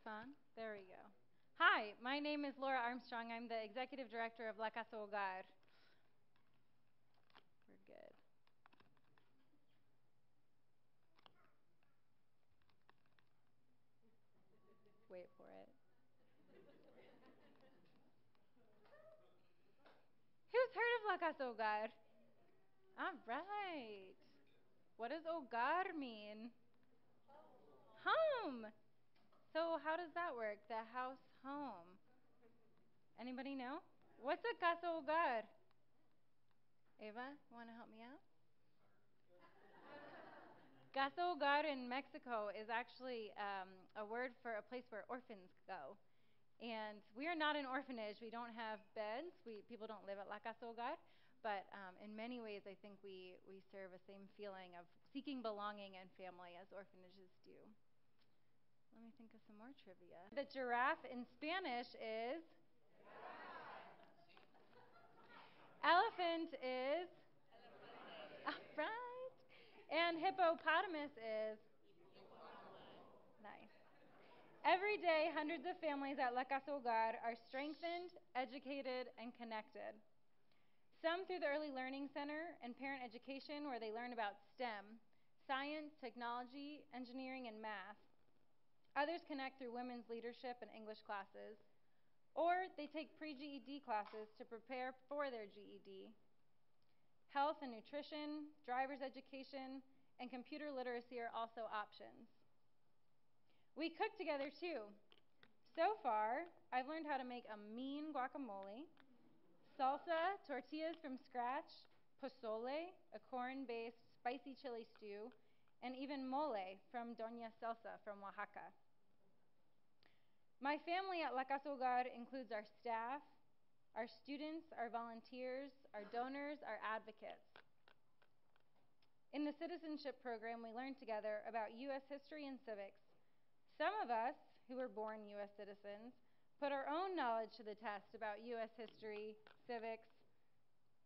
this on? There we go. Hi, my name is Laura Armstrong. I'm the executive director of La Casa Hogar. We're good. Wait for it. Who's heard of La Casa Hogar? All right. What does hogar mean? Home. So how does that work? The house home. Anybody know? What's a casa hogar? Eva, want to help me out? casa hogar in Mexico is actually um, a word for a place where orphans go. And we are not an orphanage. We don't have beds. We people don't live at La Casa Hogar. But um, in many ways, I think we, we serve a same feeling of seeking belonging and family as orphanages do. Let me think of some more trivia. The giraffe in Spanish is. Elephant is. Right. And hippopotamus is. Nice. Every day, hundreds of families at La Casa Hogar are strengthened, educated, and connected. Some through the Early Learning Center and Parent Education, where they learn about STEM science, technology, engineering, and math. Others connect through women's leadership and English classes. Or they take pre GED classes to prepare for their GED. Health and nutrition, driver's education, and computer literacy are also options. We cook together too. So far, I've learned how to make a mean guacamole salsa, tortillas from scratch, pozole, a corn based spicy chili stew, and even mole from Doña Celsa from Oaxaca. My family at La Casa Hogar includes our staff, our students, our volunteers, our donors, our advocates. In the citizenship program, we learned together about U.S. history and civics. Some of us, who were born U.S. citizens, put our own knowledge to the test about U.S. history, civics.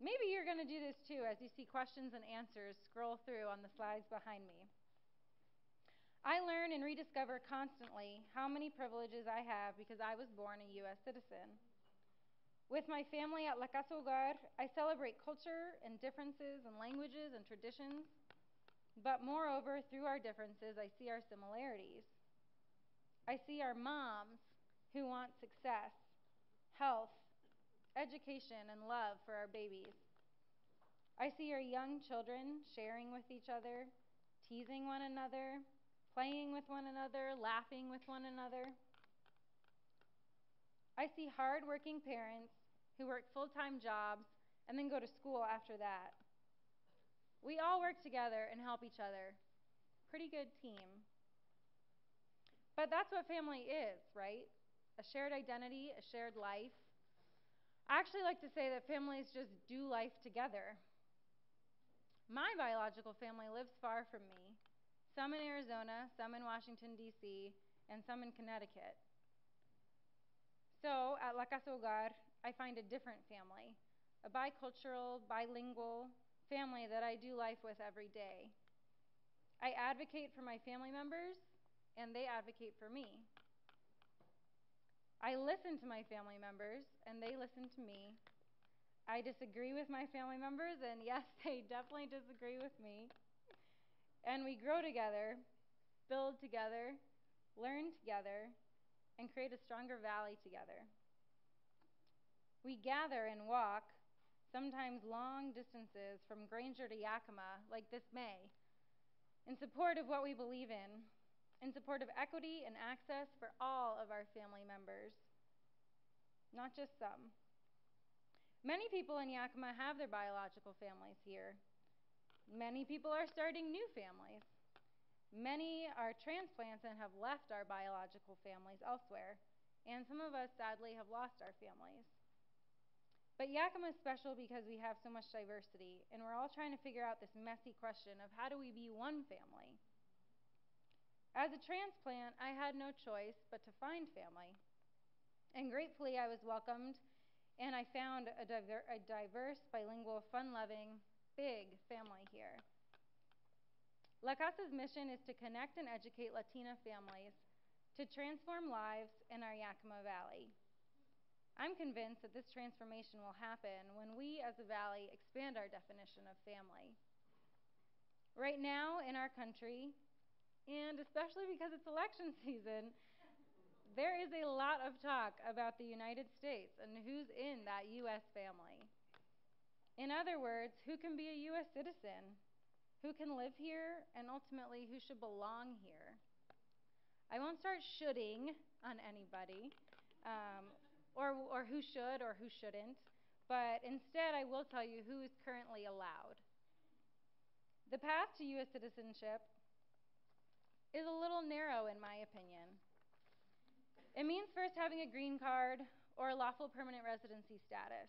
Maybe you're going to do this too as you see questions and answers scroll through on the slides behind me. I learn and rediscover constantly how many privileges I have because I was born a U.S. citizen. With my family at La Casa Hogar, I celebrate culture and differences and languages and traditions. But moreover, through our differences, I see our similarities. I see our moms who want success, health, education, and love for our babies. I see our young children sharing with each other, teasing one another, playing with one another, laughing with one another. I see hardworking parents who work full time jobs and then go to school after that. We all work together and help each other. Pretty good team. But that's what family is, right? a shared identity, a shared life. I actually like to say that families just do life together. My biological family lives far from me, some in Arizona, some in Washington, D.C., and some in Connecticut. So at La Casa Hogar, I find a different family, a bicultural, bilingual family that I do life with every day. I advocate for my family members, and they advocate for me. I listen to my family members, and they listen to me. I disagree with my family members, and yes, they definitely disagree with me. And we grow together, build together, learn together, and create a stronger valley together. We gather and walk, sometimes long distances from Granger to Yakima, like this May, in support of what we believe in in support of equity and access for all of our family members, not just some. Many people in Yakima have their biological families here. Many people are starting new families. Many are transplants and have left our biological families elsewhere. And some of us, sadly, have lost our families. But Yakima is special because we have so much diversity, and we're all trying to figure out this messy question of how do we be one family? As a transplant, I had no choice but to find family. And gratefully, I was welcomed, and I found a, diver- a diverse, bilingual, fun loving, big family here. La Casa's mission is to connect and educate Latina families to transform lives in our Yakima Valley. I'm convinced that this transformation will happen when we as a valley expand our definition of family. Right now in our country, and especially because it's election season, there is a lot of talk about the United States and who's in that U.S. family. In other words, who can be a U.S. citizen? Who can live here? And ultimately, who should belong here? I won't start shoulding on anybody, um, or, or who should or who shouldn't, but instead I will tell you who is currently allowed. The path to U.S. citizenship is a little narrow, in my opinion. It means first having a green card or a lawful permanent residency status.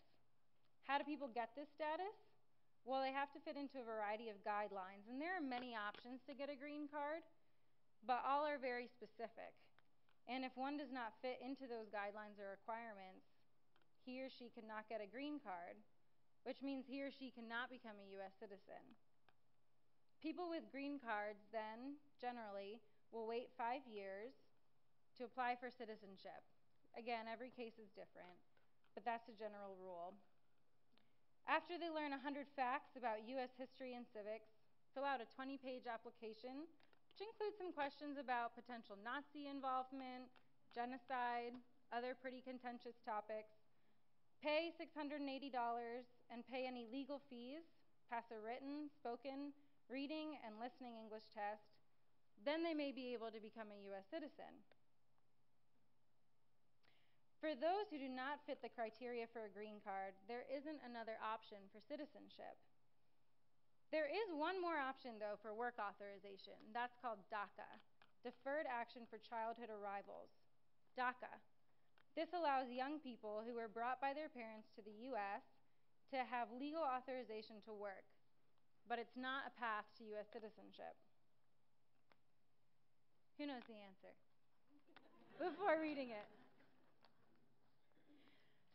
How do people get this status? Well, they have to fit into a variety of guidelines, and there are many options to get a green card, but all are very specific. And if one does not fit into those guidelines or requirements, he or she cannot get a green card, which means he or she cannot become a U.S. citizen. People with green cards then, generally, will wait five years to apply for citizenship. Again, every case is different, but that's a general rule. After they learn 100 facts about U.S. history and civics, fill out a 20 page application, which includes some questions about potential Nazi involvement, genocide, other pretty contentious topics. Pay $680 and pay any legal fees, pass a written, spoken, reading, and listening English test. Then they may be able to become a U.S. citizen. For those who do not fit the criteria for a green card, there isn't another option for citizenship. There is one more option, though, for work authorization. That's called DACA, Deferred Action for Childhood Arrivals. DACA. This allows young people who were brought by their parents to the U.S. to have legal authorization to work, but it's not a path to U.S. citizenship. Who knows the answer? Before reading it.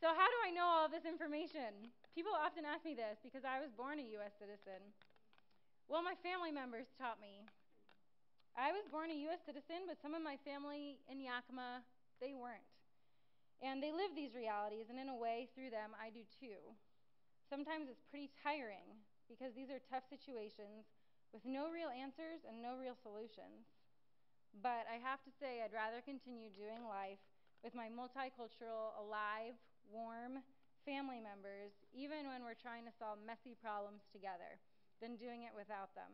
So, how do I know all this information? People often ask me this because I was born a U.S. citizen. Well, my family members taught me. I was born a U.S. citizen, but some of my family in Yakima, they weren't. And they live these realities, and in a way, through them, I do too. Sometimes it's pretty tiring because these are tough situations with no real answers and no real solutions. But I have to say, I'd rather continue doing life with my multicultural, alive, warm family members, even when we're trying to solve messy problems together, than doing it without them.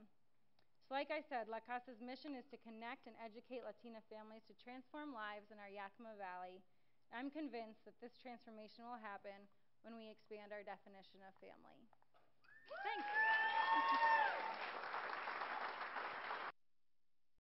So, like I said, La Casa's mission is to connect and educate Latina families to transform lives in our Yakima Valley. I'm convinced that this transformation will happen when we expand our definition of family. Thanks.